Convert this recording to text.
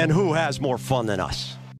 and who has more fun than us?